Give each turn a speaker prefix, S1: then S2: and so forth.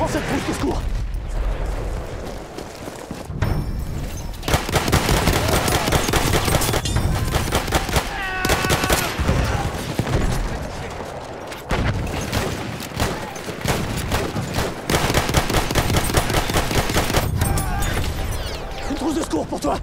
S1: Prends cette trousse de secours Une trousse de secours pour toi.